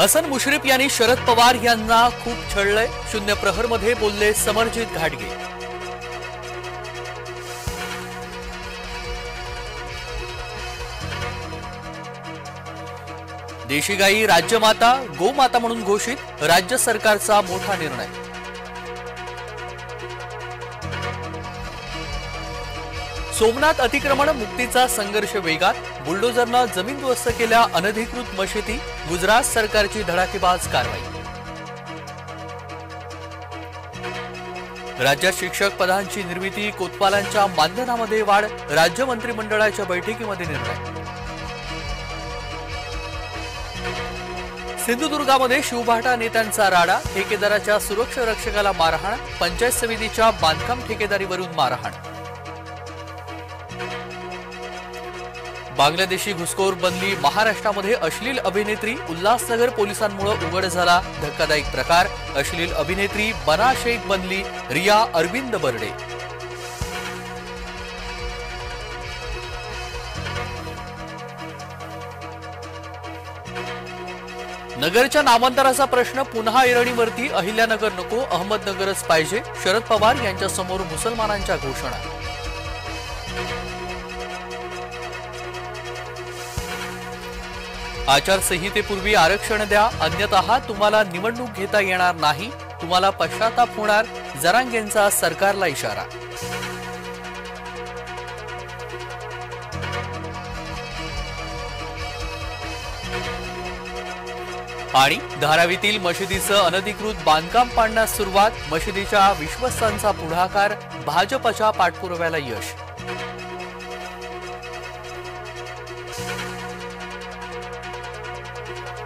हसन मुश्रीफ यांनी शरद पवार यांना खूप छळलंय. शून्य प्रहरमध्ये बोलले समरजित घाटगे. देशी गाई राज्यमाता गोमाता म्हणून घोषित राज्य सरकारचा मोठा निर्णय. सोमनाथ अतिक्रमण मुक्तीचा संघर्ष वेगात बुलडोझरनं जमीनदोस्त केल्या अनधिकृत मशिदी गुजरात सरकारची धडाकेबाज कारवाई. राज्यात शिक्षक पदांची निर्मिती कोतवालांच्या मानधनामध्ये वाढ राज्य मंत्रिमंडळाच्या बैठकीमध्ये निर्णय. सिंधुदुर्गामध्ये शिवभाटा नेत्यांचा राडा ठेकेदाराच्या सुरक्षा रक्षकाला मारहाण पंचायत समितीच्या बांधकाम ठेकेदारीवरून मारहाण. बांगलादेशी घुसखोर बनली महाराष्ट्रामध्ये अश्लील अभिनेत्री उल्हासनगर पोलिसांमुळे उघड झाला धक्कादायक प्रकार. अश्लील अभिनेत्री बना शेख बनली रिया अरविंद बर्डे. नगरच्या नामांतराचा प्रश्न पुन्हा ऐरणीवरती अहिल्यानगर नको अहमदनगरच पाहिजे शरद पवार यांच्यासमोर मुसलमानांच्या घोषणा. आचारसंहितेपूर्वी आरक्षण द्या अन्यतः तुम्हाला निवडणूक घेता येणार नाही तुम्हाला पश्चाताप होणार जरांगेंचा सरकारला इशारा. आणि धारावीतील मशिदीचं अनधिकृत बांधकाम पाडण्यास सुरुवात मशिदीच्या विश्वस्तांचा पुढाकार भाजपच्या पाठपुराव्याला यश.